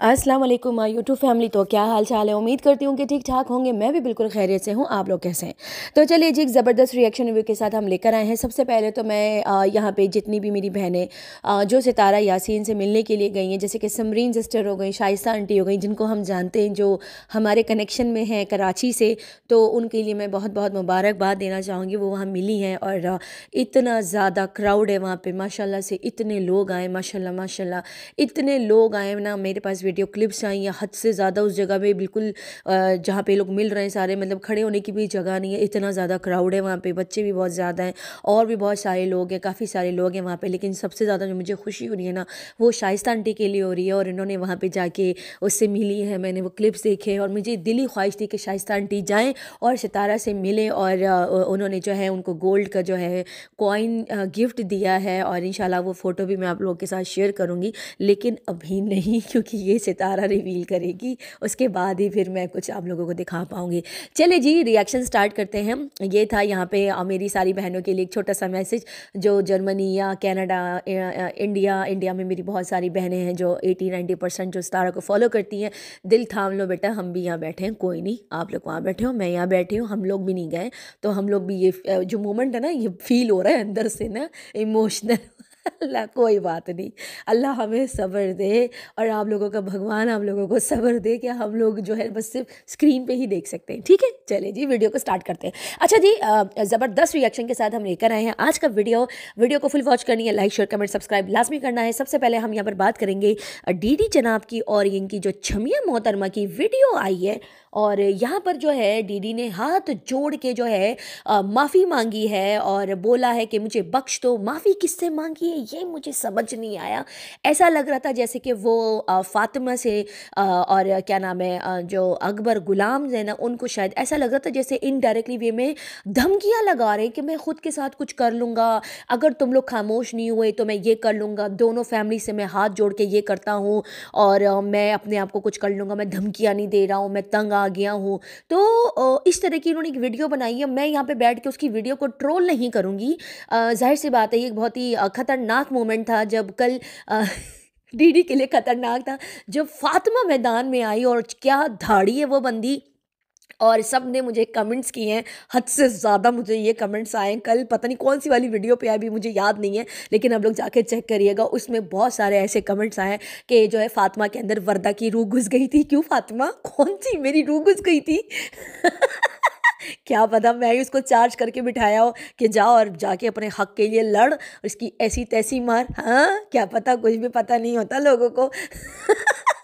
अस्सलाम वालेकुम, my YouTube family. तो क्या हाल चाल है? उम्मीद करती हूँ कि ठीक ठाक होंगे। मैं भी बिल्कुल खैरियत से हूँ। आप लोग कैसे हैं? तो चलिए जी, एक ज़बरदस्त रिएक्शन रिव्यू के साथ हम लेकर आए हैं। सबसे पहले तो मैं यहाँ पे जितनी भी मेरी बहनें जो सितारा यासीन से मिलने के लिए गई हैं, जैसे कि समरीन सिस्टर हो गई, शाइस्ता आंटी हो गई, जिनको हम जानते हैं, जो हमारे कनेक्शन में हैं कराची से तो उनके लिए मैं बहुत बहुत मुबारकबाद देना चाहूँगी। वो वहाँ मिली हैं और इतना ज़्यादा क्राउड है वहाँ पर माशा से इतने लोग आए माशा माशा इतने लोग आए ना, मेरे पास वीडियो क्लिप्स आई या हद से ज़्यादा उस जगह पे बिल्कुल जहाँ पे लोग मिल रहे हैं सारे मतलब खड़े होने की भी जगह नहीं है, इतना ज़्यादा क्राउड है वहाँ पे, बच्चे भी बहुत ज़्यादा हैं, और भी बहुत सारे लोग हैं, काफ़ी सारे लोग हैं वहाँ पर लेकिन सबसे ज़्यादा जो मुझे खुशी हो रही है ना, वो शाइस्ता आंटी के लिए हो रही है, और इन्होंने वहाँ पर जाके उससे मिली है, मैंने वो क्लिप्स देखे और मुझे दिली ख्वाहिश थी कि शाइस्ता आंटी जाएँ और सितारा से मिले, और उन्होंने जो है उनको गोल्ड का जो है कॉइन गिफ्ट दिया है, और इन वो फ़ोटो भी मैं आप लोगों के साथ शेयर करूँगी, लेकिन अभी नहीं, क्योंकि ये सितारा रिवील करेगी, उसके बाद ही फिर मैं कुछ आप लोगों को दिखा पाऊँगी। चले जी रिएक्शन स्टार्ट करते हैं ये था यहाँ पे मेरी सारी बहनों के लिए एक छोटा सा मैसेज जो जर्मनी या कनाडा इंडिया इंडिया में मेरी बहुत सारी बहनें हैं, जो एटी नाइन्टी परसेंट जो सितारा को फॉलो करती हैं। दिल थाम लो बेटा, हम भी यहाँ बैठे हैं, कोई नहीं, आप लोग वहाँ बैठे हो, मैं यहाँ बैठी हूँ, हम लोग भी नहीं गए तो हम लोग भी ये जो मोमेंट है ना, ये फील हो रहा है अंदर से ना इमोशनल अल्लाह कोई बात नहीं। अल्लाह हमें सब्र दे और आप लोगों का, भगवान आप लोगों को सब्र दे कि हम लोग जो है बस सिर्फ़ स्क्रीन पे ही देख सकते हैं, ठीक है? चलिए जी वीडियो को स्टार्ट करते हैं। अच्छा जी ज़बरदस्त रिएक्शन के साथ हम लेकर आए हैं आज का वीडियो वीडियो को फुल वॉच करनी है लाइक शेयर कमेंट सब्सक्राइब लाजमी करना है। सबसे पहले हम यहाँ पर बात करेंगे डी डी जनाब की और इनकी जो छमिया मोहतरमा की वीडियो आई है और यहाँ पर जो है डीडी ने हाथ जोड़ के जो है माफ़ी मांगी है और बोला है कि मुझे बख्श दो, माफ़ी किससे मांगी है ये मुझे समझ नहीं आया। ऐसा लग रहा था जैसे कि वो फ़ातिमा से और क्या नाम है जो अकबर गुलाम है ना, उनको शायद ऐसा लग रहा था जैसे इनडायरेक्टली वे में धमकियाँ लगा रहे कि मैं ख़ुद के साथ कुछ कर लूँगा। अगर तुम लोग खामोश नहीं हुए तो मैं ये कर लूँगा। दोनों फैमिली से मैं हाथ जोड़ के ये करता हूँ और मैं अपने आप को कुछ कर लूँगा। मैं धमकियाँ नहीं दे रहा हूँ, मैं तंग आ गया हूँ। तो इस तरह की इन्होंने एक वीडियो बनाई है। मैं यहाँ पे बैठ के उसकी वीडियो को ट्रोल नहीं करूँगी। ज़ाहिर सी बात है, ये बहुत ही ख़तरनाक मोमेंट था जब कल आ, डीडी के लिए ख़तरनाक था। जब फातिमा मैदान में आई और क्या धाड़ी है वो बंदी। और सबने मुझे कमेंट्स किए हैं। हद से ज़्यादा मुझे ये कमेंट्स आए कल पता नहीं कौन सी वाली वीडियो पे अभी मुझे याद नहीं है। लेकिन अब लोग जाके चेक करिएगा। उसमें बहुत सारे ऐसे कमेंट्स आए कि जो है फातिमा के अंदर वर्दा की रूह घुस गई थी। क्यों फातिमा? कौन सी मेरी रूह घुस गई थी? क्या पता मैं ही उसको चार्ज करके बिठाया हो कि जाओ और जाके अपने हक के लिए लड़ इसकी ऐसी तैसी मार। हाँ क्या पता, कुछ भी पता नहीं होता लोगों को।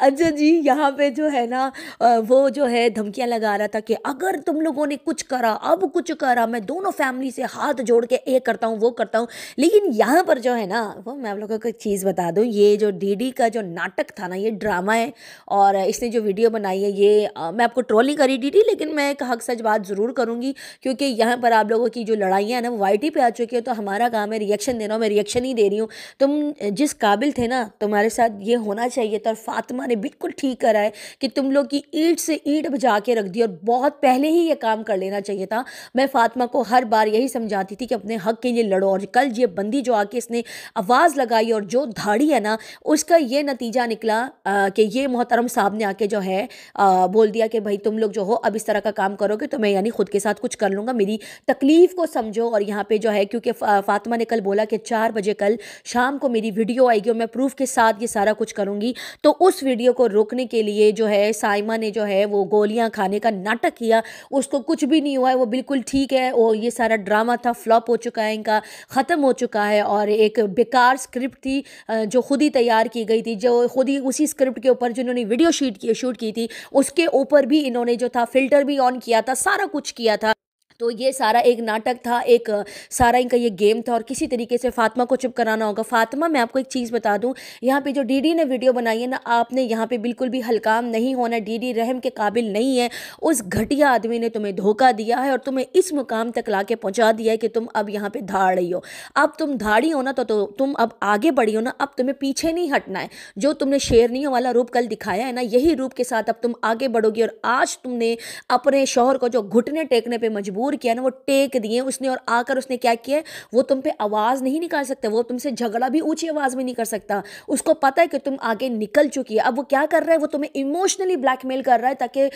अच्छा जी, यहाँ पे जो है ना वो जो है धमकियाँ लगा रहा था कि अगर तुम लोगों ने कुछ करा, अब कुछ करा, मैं दोनों फैमिली से हाथ जोड़ के ये करता हूँ, वो करता हूँ। लेकिन यहाँ पर जो है ना, वो मैं आप लोगों को एक चीज़ बता दूँ, ये जो डी का जो नाटक था ना, ये ड्रामा है, और इसने जो वीडियो बनाई है, ये मैं आपको ट्रोल नहीं करी डी लेकिन मैं एक हक सच बात ज़रूर करूँगी, क्योंकि यहाँ पर आप लोगों की जो लड़ाइयाँ ना, वो वाई पे आ चुकी है तो हमारा काम है रिएक्शन देना, मैं रिएक्शन ही दे रही हूँ। तुम जिस काबिल थे ना, तुम्हारे साथ ये होना चाहिए था फातिमा ने बिल्कुल ठीक करा है कि तुम लोग की ईट से ईट बजा के रख दी और बहुत पहले ही ये काम कर लेना चाहिए था। मैं फातिमा को हर बार यही समझाती थी कि अपने हक के लिए लड़ो और कल ये बंदी जो आके इसने आवाज़ लगाई और जो धाड़ी है ना, उसका ये नतीजा निकला कि ये मोहतरम साहब ने आके जो है बोल दिया कि भाई तुम लोग जो हो, अब इस तरह का काम करोगे तो मैं यानी खुद के साथ कुछ कर लूँगा, मेरी तकलीफ़ को समझो और यहाँ पे जो है, क्योंकि फातिमा ने कल बोला कि चार बजे कल शाम को मेरी वीडियो आएगी और मैं प्रूफ के साथ ये सारा कुछ करूँगी। तो उस वीडियो को रोकने के लिए जो है, साइमा ने जो है, वो गोलियाँ खाने का नाटक किया। उसको कुछ भी नहीं हुआ है, वो बिल्कुल ठीक है। और ये सारा ड्रामा था, फ्लॉप हो चुका है, इनका ख़त्म हो चुका है। और एक बेकार स्क्रिप्ट थी जो खुद ही तैयार की गई थी, जो खुद ही उसी स्क्रिप्ट के ऊपर जिन्होंने वीडियो शूट की शूट की थी, उसके ऊपर भी इन्होंने जो था, फ़िल्टर भी ऑन किया था, सारा कुछ किया था। तो ये सारा एक नाटक था एक सारा इनका ये गेम था और किसी तरीके से फातिमा को चुप कराना होगा। फातिमा मैं आपको एक चीज़ बता दूँ यहाँ पे जो डीडी ने वीडियो बनाई है ना आपने यहाँ पे बिल्कुल भी हलकाम नहीं होना डीडी रहम के काबिल नहीं है। उस घटिया आदमी ने तुम्हें धोखा दिया है और तुम्हें इस मुकाम तक ला के पहुँचा दिया है कि तुम अब यहाँ पर धाड़ रही हो। अब तुम धाड़ी हो ना तो, तो तुम अब आगे बढ़ी हो ना अब तुम्हें पीछे नहीं हटना है। जो तुमने शेरनियों वाला रूप कल दिखाया है ना यही रूप के साथ अब तुम आगे बढ़ोगी और आज तुमने अपने शोहर को जो घुटने टेकने पर मजबूर मजबूर किया ना, वो टेक दिए उसने और आकर उसने क्या किया? वो तुम पे आवाज़ नहीं निकाल सकता, वो तुमसे झगड़ा भी ऊँची आवाज़ में नहीं कर सकता। उसको पता है कि तुम आगे निकल चुकी है। अब वो क्या कर रहा है? वो तुम्हें इमोशनली ब्लैकमेल कर रहा है ताकि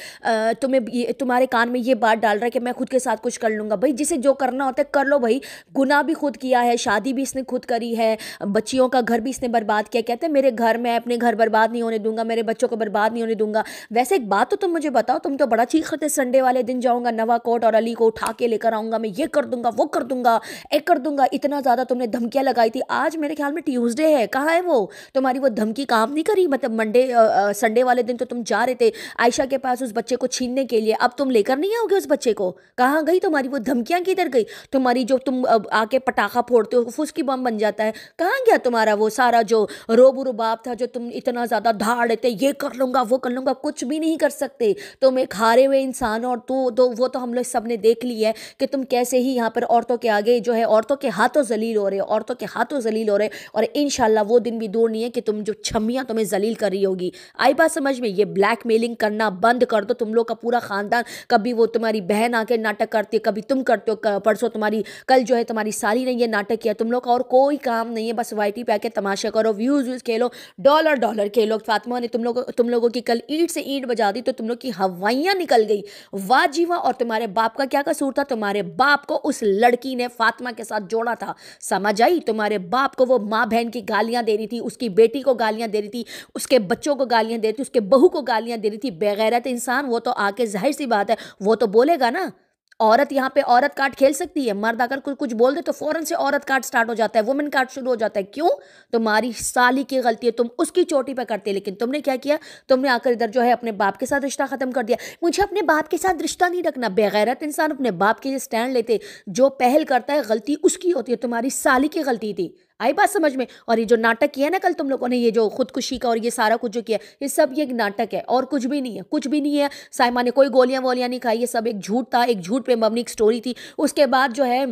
तुम्हें तुम्हारे कान में ये बात डाल रहा है कि मैं खुद के साथ कुछ कर लूँगा। भाई, जिसे जो करना होता है, कर लो भाई। गुना भी खुद किया है, शादी भी इसने खुद करी है, बच्चियों का घर भी इसने बर्बाद किया। कहते हैं, मेरे घर में अपने घर बर्बाद नहीं होने दूँगा, मेरे बच्चों को बर्बाद नहीं होने दूँगा। वैसे एक बात तो तुम मुझे बताओ, तुम तो बड़ा चीख थे संडे वाले दिन जाऊँगा नवा कोट और अली को उठा के लेकर आऊँगा, मैं ये कर दूँगा, वो कर दूँगा, एक कर दूँगा। इतना ज़्यादा तुमने धमकियाँ लगाई थी। आज मेरे ख्याल में ट्यूसडे है। कहाँ है वो? तुम्हारी वो धमकी काम नहीं करी? मतलब मंडे संडे वाले दिन तो तुम जा रहे थे आयशा के पास उस बच्चे को छीनने के लिए। अब तुम लेकर नहीं आओगे उस बच्चे को? कहाँ गई तुम्हारी वो धमकियाँ? किधर गई? तुम्हारी जो तुम आके पटाखा फोड़ते हो फुसकी बम बन जाता है। कहाँ गया तुम्हारा वो सारा जो रोब रुबाब था, जो तुम इतना ज़्यादा धाड़ देते ये कर लूँगा, वो कर लूँगा, कुछ भी नहीं कर सकते। तुम एक हारे हुए इंसान और तू तो वो तो हम लोग सबने देख ली है कि तुम कैसे ही यहाँ पर औरतों के आगे जो है औरतों के हाथों जलील हो रहे हो, औरतों के हाथों जलील हो रहे और इन वो दिन भी दूर नहीं है कि तुम जो छमियाँ तुम्हें जलील कर रही होगी। आई बात समझ में, ये ब्लैक मेलिंग करना बंद कर दो, तुम लोग का पूरा ख़ानदान, कभी वो तुम्हारी बहन आके नाटक करती है, कभी तुम करते हो परसों तुम्हारी, कल जो है तुम्हारी साली ने ये नाटक किया, तुम लोग का और कोई काम नहीं है, बस वाई टी पे आके तमाशा करो व्यूज़ व्यूज़ खेलो डॉलर डॉलर खेलो। फातिमा ने तुम लोग, तुम लोगों की कल ईट से ईट बजा दी तो तुम लोग की हवाइयाँ निकल गई। वाह जीवा और तुम्हारे बाप का क्या कसूर था तुम्हारे बाप को उस लड़की ने फातिमा के साथ जोड़ा था। समझ आई? तुम्हारे बाप को वो माँ बहन की गालियाँ दे रही थी, उसकी बेटी को गालियाँ दे रही थी, उसके बच्चों को गालियाँ दे रही थी, उसके बहू को गालियाँ दे रही थी। बेगैरत इंसान, वो तो आके ज़ाहिर सी बात है, वो तो बोलेगा ना। औरत यहाँ पे औरत कार्ड खेल सकती है। मर्द अगर कोई कुछ बोल दे तो फ़ौरन से औरत कार्ड स्टार्ट हो जाता है। वुमेन कार्ड शुरू हो जाता है। क्यों? तुम्हारी साली की गलती है। तुम उसकी चोटी पर करते लेकिन तुमने क्या किया? तुमने आकर इधर जो है अपने बाप के साथ रिश्ता खत्म कर दिया। मुझे अपने बाप के साथ रिश्ता नहीं रखना। बेगैरत इंसान अपने बाप के लिए स्टैंड लेते। जो पहल करता है, गलती उसकी होती है। तुम्हारी साली की गलती थी। आई बात समझ में? और ये जो नाटक किया ना कल तुम लोगों ने, ये जो खुदकुशी का और ये सारा कुछ जो किया, ये सब ये एक नाटक है और कुछ भी नहीं है, कुछ भी नहीं है। साइमा ने कोई गोलियाँ वोलियाँ नहीं खाई, ये सब एक झूठ था, एक झूठ पे मबनी स्टोरी थी। उसके बाद जो है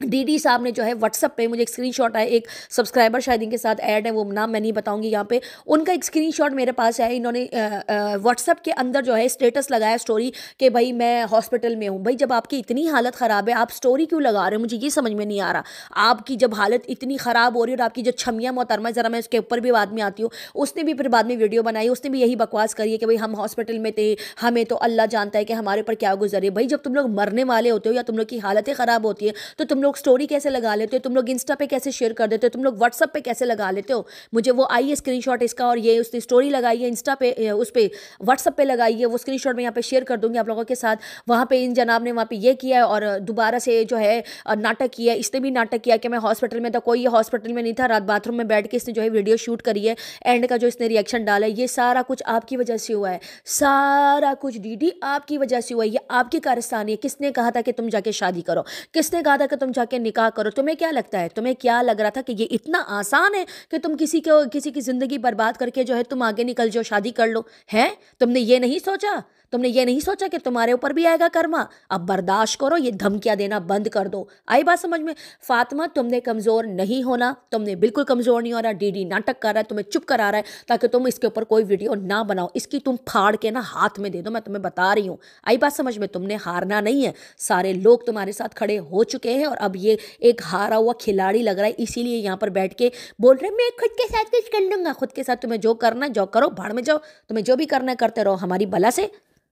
डीडी साहब ने जो है व्हाट्सअप पे मुझे एक स्क्रीनशॉट आया, एक सब्सक्राइबर शायद इनके साथ ऐड है, वो नाम मैं नहीं बताऊँगी यहाँ पे। उनका एक स्क्रीनशॉट मेरे पास है इन्होंने व्हाट्सअप के अंदर जो है स्टेटस लगाया स्टोरी कि भाई मैं हॉस्पिटल में हूँ। भाई जब आपकी इतनी हालत ख़राब है, आप स्टोरी क्यों लगा रहे हो? मुझे ये समझ में नहीं आ रहा। आपकी जब हालत इतनी ख़राब हो रही और आपकी जो छमिया मोहतरमा, ज़रा मैं उसके ऊपर भी बाद में आती हूँ। उसने भी फिर बाद में वीडियो बनाई, उसने भी यही बकवास करी है कि भाई हम हॉस्पिटल में थे, हमें तो अल्लाह जानता है कि हमारे ऊपर क्या गुजरे भाई जब तुम लोग मरने वाले होते हो या तुम लोग की हालतें ख़राब होती है तो तुम लोग स्टोरी कैसे लगा लेते हो? तुम लोग इंस्टा पे कैसे शेयर कर देते हो? तुम लोग व्हाट्सअप पे कैसे लगा लेते हो? मुझे वो आई है स्क्रीन इसका और ये उसने स्टोरी लगाई है इंस्टा पे उस पर व्हाट्सअप पे लगाई है। वो स्क्रीन शॉट मैं यहाँ पे शेयर कर दूँगी आप लोगों के साथ। वहाँ पे इन जनाब ने वहाँ पे ये किया है और दोबारा से जो है नाटक किया इसने भी नाटक किया कि मैं हॉस्पिटल में था, कोई हॉस्पिटल में नहीं था। रात बाथरूम में बैठ के इसने जो है वीडियो शूट करी है। एंड का जो इसने रिएक्शन डाला है, ये सारा कुछ आपकी वजह से हुआ है। सारा कुछ डी आपकी वजह से हुआ है। ये आपकी कारस्तानी है। किसने कहा था कि तुम जाके शादी करो? किसने कहा था कि तुम जाके निकाह करो। तुम्हें क्या लगता है? तुम्हें क्या लग रहा था कि ये इतना आसान है कि तुम किसी को, किसी की ज़िंदगी बर्बाद करके जो है तुम आगे निकल जाओ, शादी कर लो? हैं? तुमने ये नहीं सोचा? तुमने ये नहीं सोचा कि तुम्हारे ऊपर भी आएगा कर्मा? अब बर्दाश्त करो, ये धमकियाँ देना बंद कर दो। आई बात समझ में? फातिमा, तुमने कमज़ोर नहीं होना। तुमने बिल्कुल कमज़ोर नहीं हो रहा डीडी नाटक कर रहा है, तुम्हें चुप करा रहा है ताकि तुम इसके ऊपर कोई वीडियो ना बनाओ। इसकी तुम फाड़ के ना हाथ में दे दो, मैं तुम्हें बता रही हूँ। आई बात समझ में? तुमने हारना नहीं है। सारे लोग तुम्हारे साथ खड़े हो चुके हैं और अब ये एक हारा हुआ खिलाड़ी लग रहा है, इसीलिए यहाँ पर बैठ के बोल रहे मैं खुद के साथ कुछ कर लूँगा। खुद के साथ तुम्हें जो करना है, जो करो भाड़ में जाओ। तुम्हें जो भी करना है, करते रहो। हमारी भला से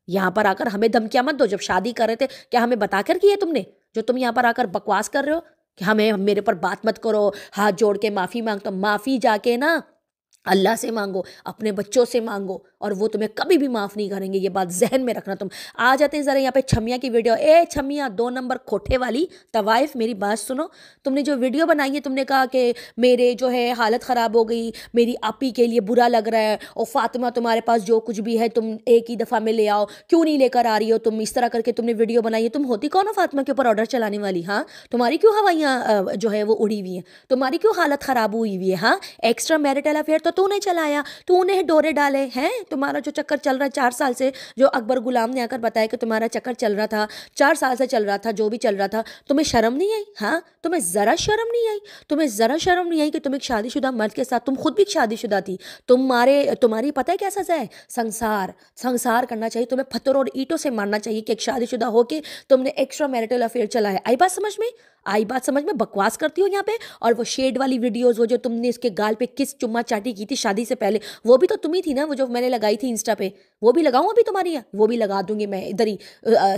यहाँ पर आकर हमें धमकियाँ मत दो। जब शादी कर रहे थे, क्या हमें बता कर किए तुमने? जो तुम यहाँ पर आकर बकवास कर रहे हो, कि हमें, मेरे पर बात मत करो, हाथ जोड़ के माफ़ी मांग तो माफ़ी जाके ना। अल्लाह से मांगो, अपने बच्चों से मांगो और वो तुम्हें कभी भी माफ़ नहीं करेंगे, ये बात जहन में रखना तुम। आ जाते हैं ज़रा यहाँ पे छमिया की वीडियो। ए छमिया, दो नंबर खोटे वाली तवाइफ, मेरी बात सुनो। तुमने जो वीडियो बनाई है, तुमने कहा कि मेरे जो है हालत ख़राब हो गई, मेरी आपी के लिए बुरा लग रहा है और फातिमा तुम्हारे पास जो कुछ भी है, तुम एक ही दफ़ा में ले आओ। क्यों नहीं लेकर आ रही हो तुम? इस तरह करके तुमने वीडियो बनाई है। तुम होती कौन हो फातिमा के ऊपर ऑर्डर चलाने वाली हाँ? तुम्हारी क्यों हवाइयाँ जो है वो उड़ी हुई हैं? तुम्हारी क्यों हालत ख़राब हुई हुई है हाँ? एक्स्ट्रा मैरिटल अफेयर तो तूने चलाया, तूने डोरे डाले, हैं? तुम्हारा जो चक्कर चल रहा है चार साल से, जो अकबर गुलाम ने आकर बताया कि तुम्हारा चक्कर चल रहा था, चार साल से चल रहा था, जो भी चल रहा था, तुम्हें शर्म नहीं आई? हाँ? तुम्हें ज़रा शर्म नहीं आई? तुम्हें ज़रा शर्म नहीं आई कि तुम एक शादीशुदा मर्द के साथ, तुम खुद भी शादीशुदा थी? तुम्हारे तुम्हारी पता है क्या सजा है? संसार संसार करना चाहिए, तुम्हें पत्थर और ईटों से मारना चाहिए कि एक शादीशुदा होकर तुमने एक्स्ट्रा मैरिटल अफेयर चलाया। आई बात समझ में? आई बात समझ में? बकवास करती हो यहाँ पे? और वो शेड वाली वीडियोस वो जो तुमने इसके गाल पे किस चुम्मा चाटी की थी शादी से पहले। वो भी तो तुम ही थी ना, वो जो मैंने लगाई थी इंस्टा पे। वो भी लगाऊँ अभी तुम्हारी यहाँ वो भी लगा दूँगी मैं इधर ही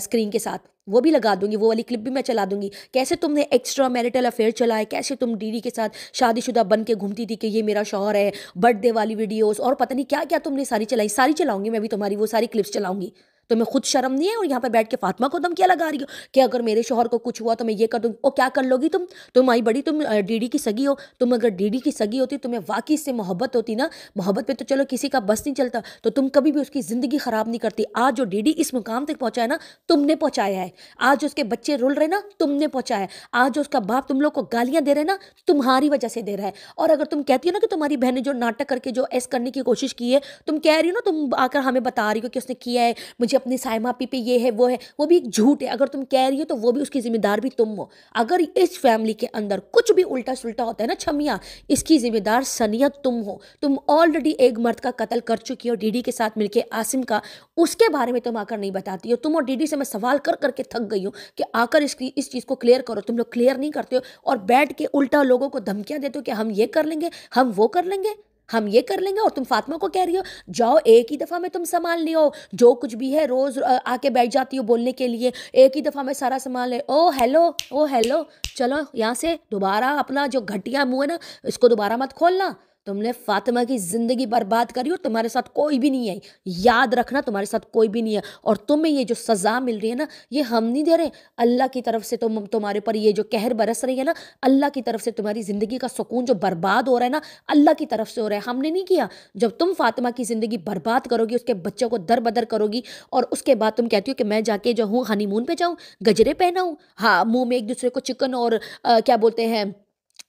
स्क्रीन के साथ। वो भी लगा दूँगी, वो वाली क्लिप भी मैं चला दूँगी। कैसे तुमने एक्स्ट्रा मैरिटल अफेयर चलाए? कैसे तुम डीडी के साथ शादीशुदा बन के घूमती थी कि ये मेरा शौहर है बर्थडे वाली वीडियोस और पता नहीं क्या क्या तुमने सारी चलाई। सारी चलाऊँगी मैं भी तुम्हारी, वो सारी क्लिप्स चलाऊँगी। तुम्हें खुद शर्म नहीं है और यहाँ पर बैठ के फातिमा को दम क्या लगा रही हो कि अगर मेरे शोहर को कुछ हुआ तो मैं ये कर दूँ। और क्या कर लोगी तुम? तुम आई बड़ी, तुम डीडी की सगी हो। तुम अगर डीडी की सगी होती, तुम्हें वाकई से मोहब्बत होती ना, मोहब्बत पे तो चलो किसी का बस नहीं चलता। तो तुम कभी भी उसकी ज़िंदगी ख़राब नहीं करती। आज जो डीडी इस मुकाम तक पहुँचा है ना, तुमने पहुँचाया है। आज उसके बच्चे रुल रहे ना, तुमने पहुँचाया है। आज उसका बाप तुम लोग को गालियाँ दे रहे ना, तुम्हारी वजह से दे रहा है। और अगर तुम कहती हो ना कि तुम्हारी बहन ने जो नाटक करके जो ऐस करने की कोशिश की है, तुम कह रही हो ना, तुम आकर हमें बता रही हो कि उसने किया है, मुझे अपनी साइमा पी ये है, वो है, वो भी एक झूठ है। अगर तुम कह रही हो तो वो भी उसकी जिम्मेदार भी तुम हो। अगर इस फैमिली के अंदर कुछ भी उल्टा सुल्टा होता है ना, छमिया, इसकी जिम्मेदार सनिया तुम हो। तुम ऑलरेडी एक मर्द का कत्ल कर चुकी हो, डीडी के साथ मिलके, आसिम का। उसके बारे में तुम आकर नहीं बताती हो। तुम और डीडी से मैं सवाल कर करके थक गई हूँ कि आकर इसकी, इस चीज़ को क्लियर करो। तुम लोग क्लियर नहीं करते हो और बैठ के उल्टा लोगों को धमकियाँ देते हो कि हम ये कर लेंगे, हम वो कर लेंगे। हम ये कर लेंगे और तुम फातिमा को कह रही हो, जाओ, एक ही दफ़ा में तुम संभाल लियो। जो कुछ भी है रोज़ आके बैठ जाती हो बोलने के लिए। एक ही दफ़ा में सारा संभाल ले। ओ हेलो ओ हेलो चलो यहाँ से दोबारा अपना जो घटिया मुँह है ना, इसको दोबारा मत खोलना। तुमने फातिमा की ज़िंदगी बर्बाद करी और तुम्हारे साथ कोई भी नहीं आई याद रखना, तुम्हारे साथ कोई भी नहीं है। और तुम्हें ये जो सज़ा मिल रही है ना, ये हम नहीं दे रहे। अल्लाह की तरफ़ से तुम, तुम्हारे पर ये जो कहर बरस रही है ना, अल्लाह की तरफ़ से तुम्हारी ज़िंदगी का सुकून जो बर्बाद हो रहा है ना, अल्लाह की तरफ़ से हो रहा है। हमने नहीं किया। जब तुम फातिमा की ज़िंदगी बर्बाद करोगी, उसके बच्चों को दर बदर करोगी, और उसके बाद तुम कहती हो कि मैं जाके जो हूँ, हनीमून पे जाऊँ, गजरे पहनाऊँ। हाँ मुँह में एक दूसरे को चिकन और क्या बोलते हैं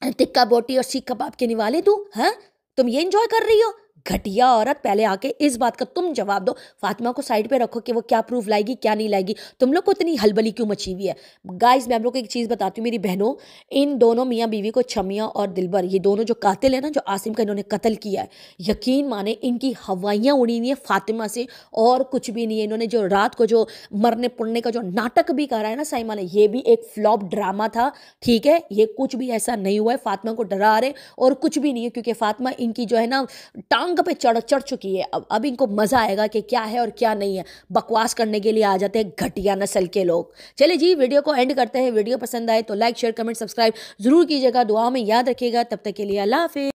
टिक्का बोटी और सीख कबाब के निवाले तू, हैं? तुम ये इंजॉय कर रही हो? घटिया औरत पहले आके इस बात का तुम जवाब दो। फातिमा को साइड पे रखो कि वो क्या प्रूफ लाएगी, क्या नहीं लाएगी। तुम लोग को इतनी हलबली क्यों मची हुई है? गाइस मैं आप लोग को एक चीज़ बताती हूँ, मेरी बहनों, इन दोनों मियाँ बीवी को छमिया और दिलबर, ये दोनों जो कातिल है ना, जो आसिम का इन्होंने कत्ल किया है, यकीन माने इनकी हवाइयाँ उड़ी हुई है फातिमा से और कुछ भी नहीं है। इन्होंने जो रात को जो मरने पुड़ने का जो नाटक भी करा है ना साइमा ने ये भी एक फ्लॉप ड्रामा था, ठीक है? ये कुछ भी ऐसा नहीं हुआ है, फातिमा को डरा रहे और कुछ भी नहीं है, क्योंकि फातिमा इनकी जो है ना, टांग टांग पे चढ़ चढ़ चुकी है। अब अब इनको मज़ा आएगा कि क्या है और क्या नहीं है। बकवास करने के लिए आ जाते हैं घटिया नस्ल के लोग। चले जी, वीडियो को एंड करते हैं। वीडियो पसंद आए तो लाइक शेयर कमेंट सब्सक्राइब ज़रूर कीजिएगा। दुआ में याद रखिएगा। तब तक के लिए अल्लाह हाफिज़।